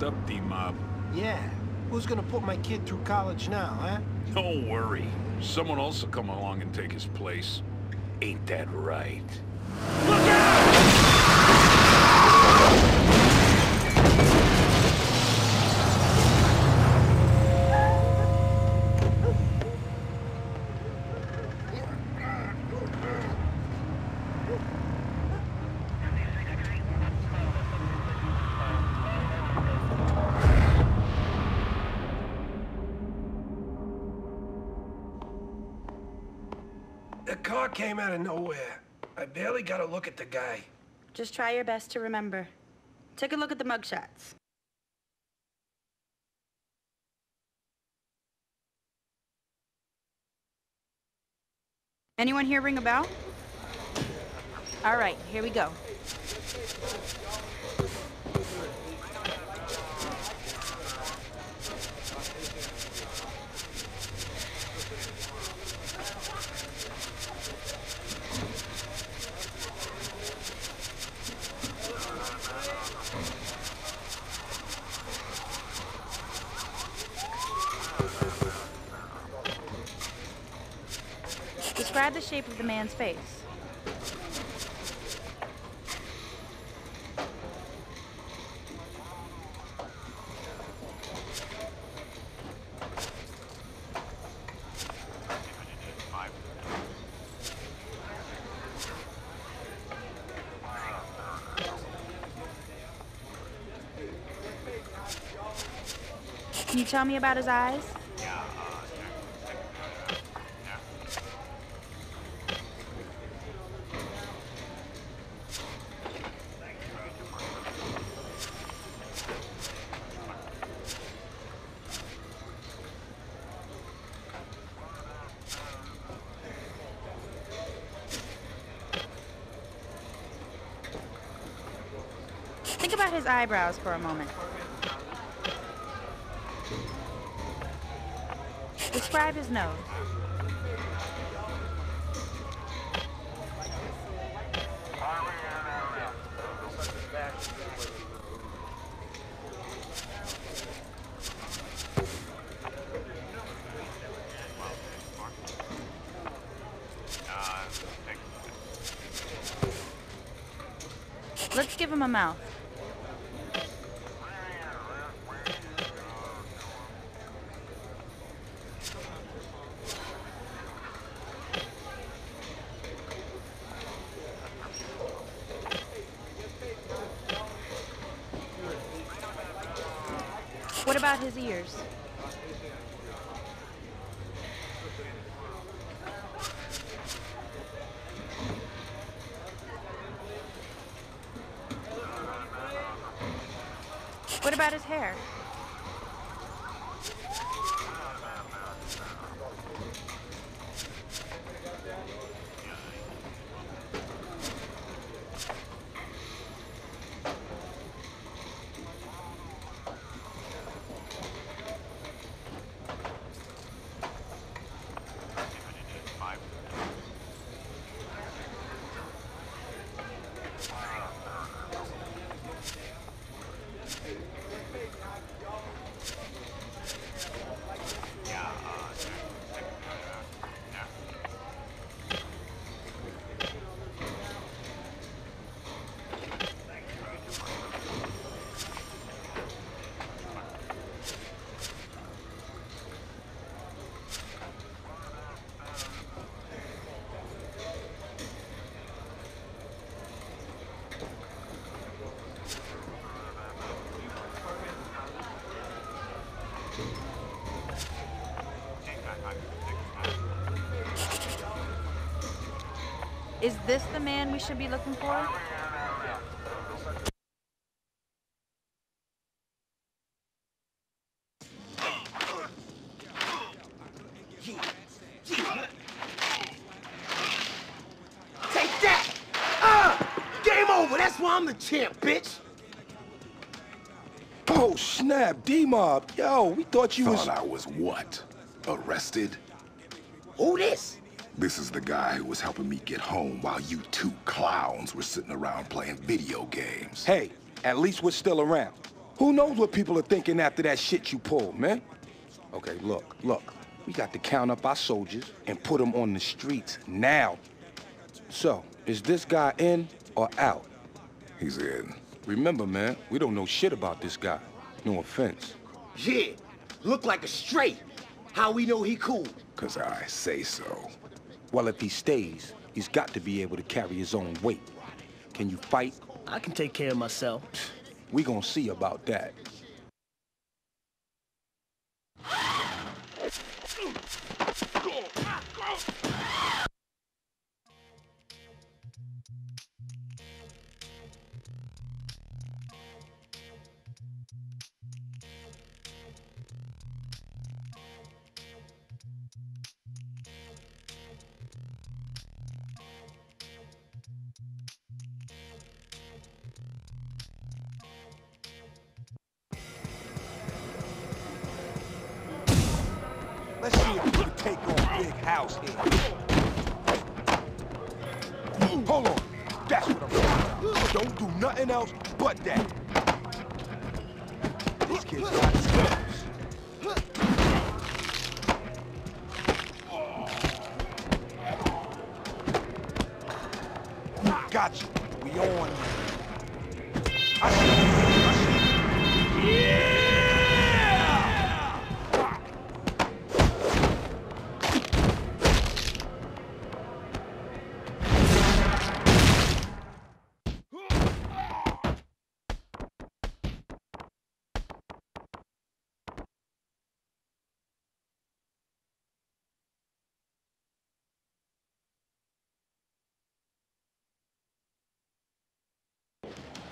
You messed up, D-Mob. Yeah. Who's gonna put my kid through college now, huh? Don't worry. Someone else will come along and take his place. Ain't that right? The car came out of nowhere. I barely got a look at the guy. Just try your best to remember. Take a look at the mugshots. Anyone here ring a bell? All right, here we go. Describe the shape of the man's face. Can you tell me about his eyes? Think about his eyebrows for a moment. Describe his nose. Let's give him a mouth. This the man we should be looking for? Take that! Ah! Game over! That's why I'm the champ, bitch! Oh, snap, D-Mob. Yo, we thought you was... Thought I was what? Arrested? Who this? This is the guy who was helping me get home while you two clowns were sitting around playing video games. Hey, at least we're still around. Who knows what people are thinking after that shit you pulled, man? Okay, look, look. We got to count up our soldiers and put them on the streets now. So, is this guy in or out? He's in. Remember, man, we don't know shit about this guy. No offense. Yeah, look like a straight. How we know he cool? Cause I say so. Well, if he stays, he's got to be able to carry his own weight. Can you fight? I can take care of myself. We gonna see about that. Let's see if we can take on Big House here. Hold on. That's what I'm about. Don't do nothing else but that. This kid's Got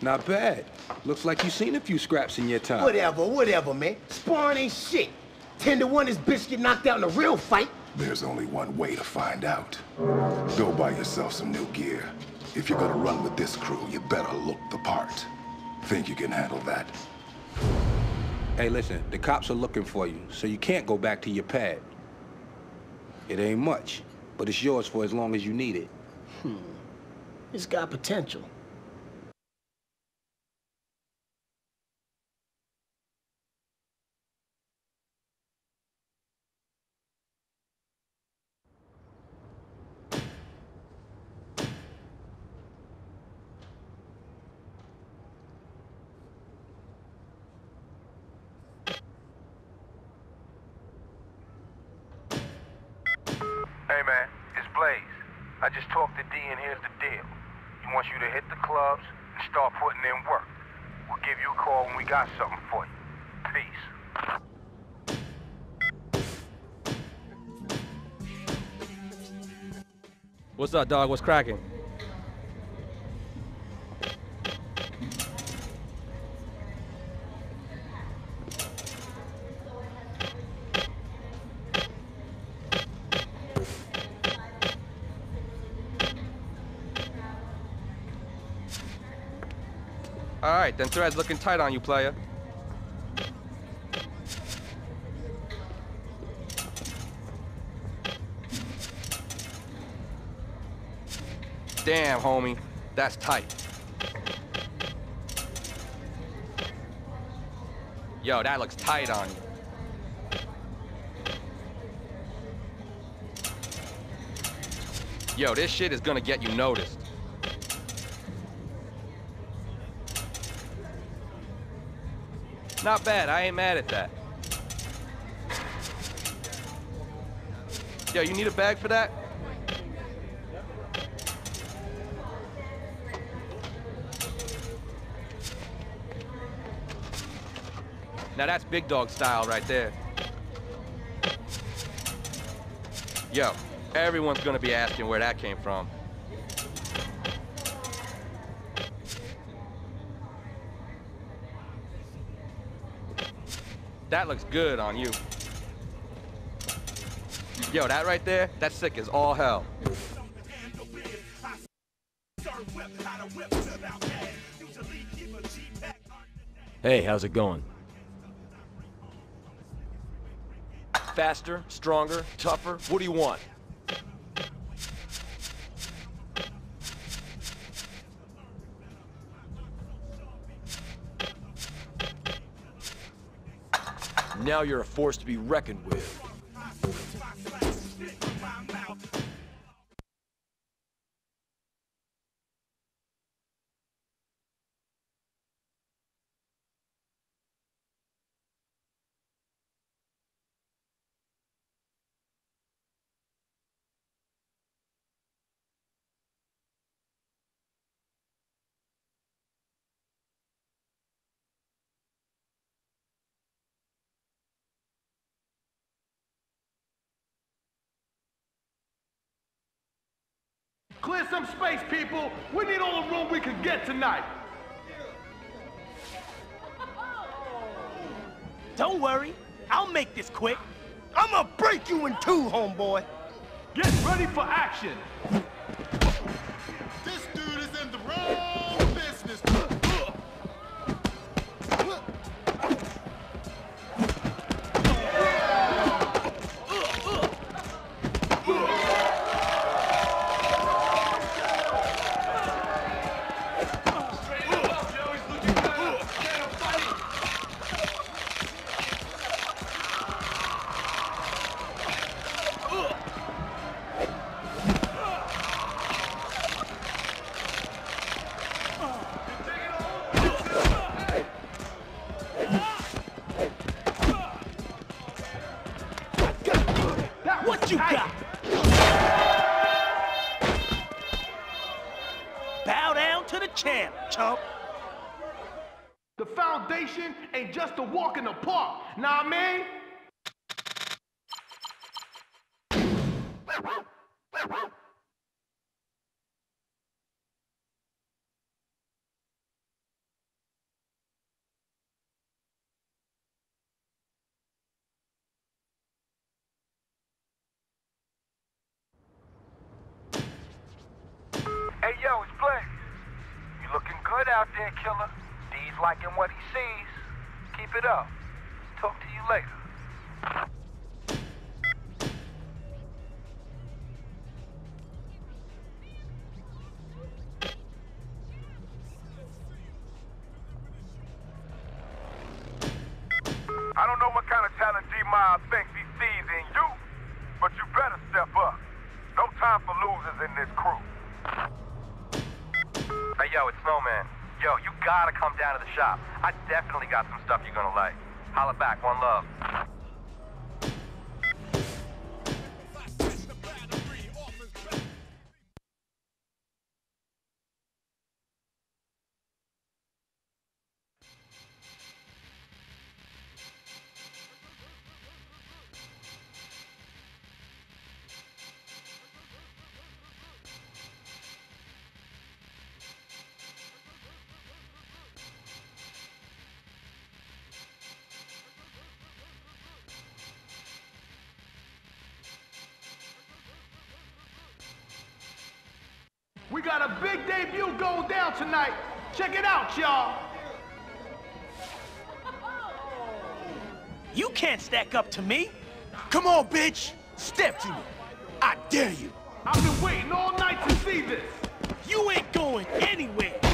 Not bad. Looks like you've seen a few scraps in your time. Whatever, whatever, man. Sparring ain't shit. Ten to one, this bitch get knocked out in a real fight. There's only one way to find out. Go buy yourself some new gear. If you're gonna run with this crew, you better look the part. Think you can handle that? Hey, listen, the cops are looking for you, so you can't go back to your pad. It ain't much, but it's yours for as long as you need it. Hmm. It's got potential. What's up, dog? What's cracking? All right, then thread's looking tight on you, player. Damn, homie. That's tight. Yo, that looks tight on you. Yo, this shit is gonna get you noticed. Not bad, I ain't mad at that. Yo, you need a bag for that? Now that's big dog style right there. Yo, everyone's gonna be asking where that came from. That looks good on you. Yo, that right there, that's sick as all hell. Hey, how's it going? Faster, stronger, tougher, what do you want? Now you're a force to be reckoned with. Some space, people. We need all the room we can get tonight. Don't worry. I'll make this quick. I'm gonna break you in two, homeboy. Get ready for action. Out there, killer. D's liking what he sees. Keep it up. Talk to you later. Got some stuff you're gonna like. Holla back, one love. We got a big debut going down tonight. Check it out, y'all. You can't stack up to me. Come on, bitch. Step to me. I dare you. I've been waiting all night to see this. You ain't going anywhere.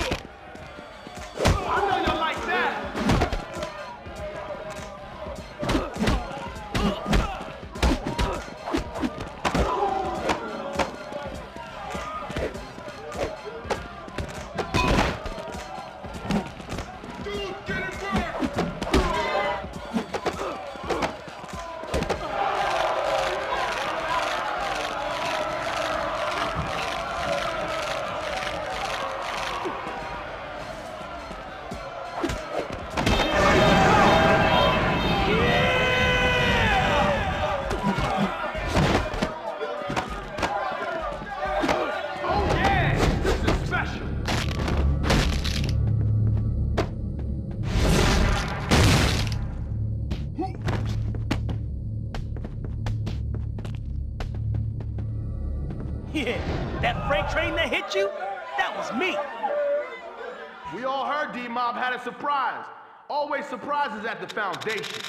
Always surprises at the Foundation.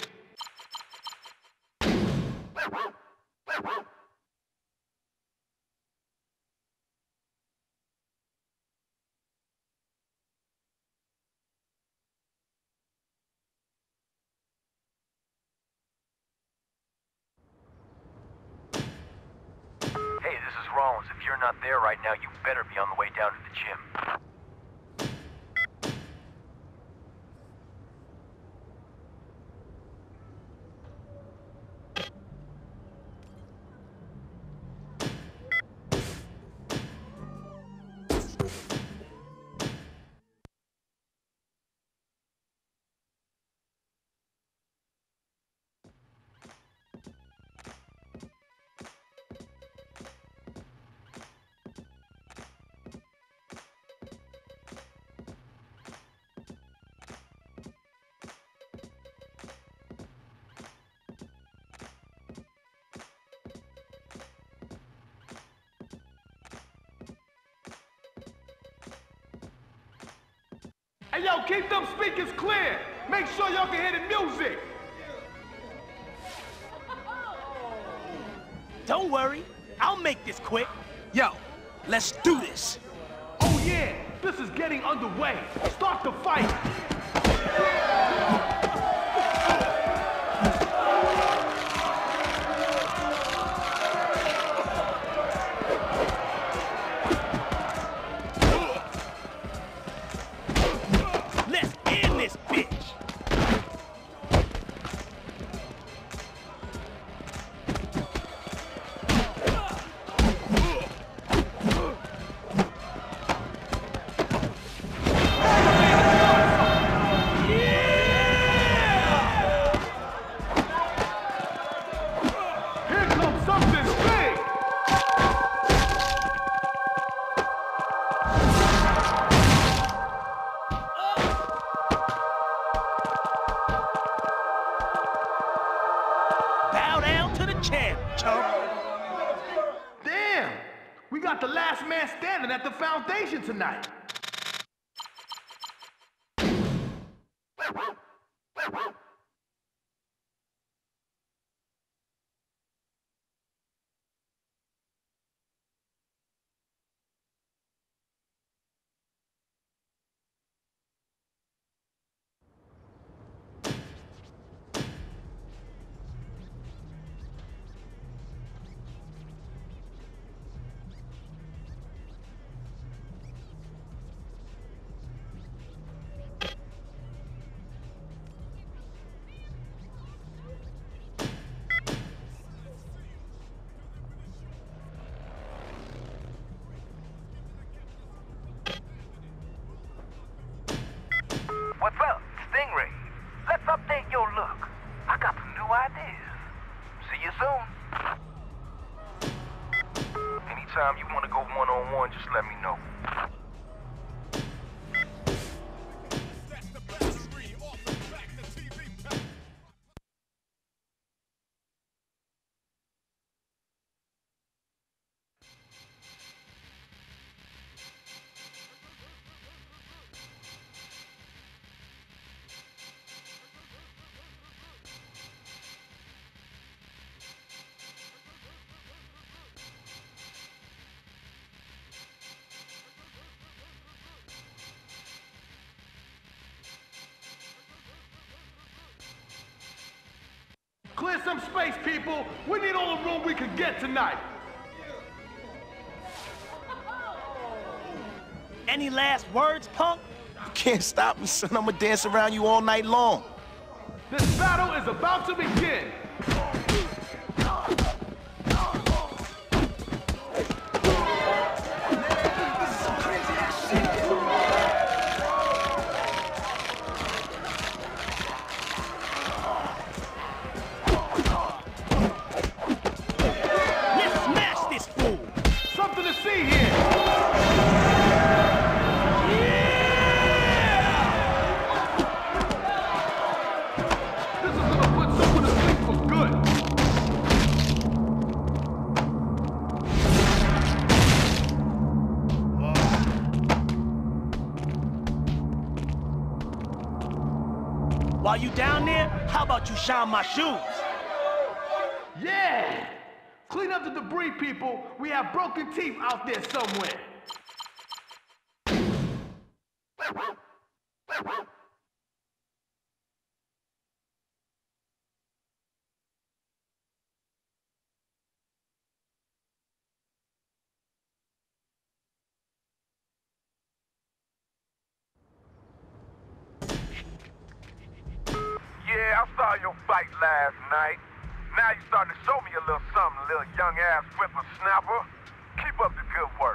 Hey, this is Rollins. If you're not there right now, you better be on the way down to the gym. Hey, yo, keep them speakers clear. Make sure y'all can hear the music. Don't worry, I'll make this quick. Yo, let's do this. Oh, yeah, this is getting underway. Start the fight. Let's at the Foundation tonight. Some space, people. We need all the room we can get tonight. Any last words, punk? You can't stop me, son. I'ma dance around you all night long. This battle is about to begin. While you down there, how about you shine my shoes? Yeah! Clean up the debris, people. We have broken teeth out there somewhere. Yeah, I saw your fight last night. Now you starting to show me a little something, little young ass whippersnapper. Keep up the good work.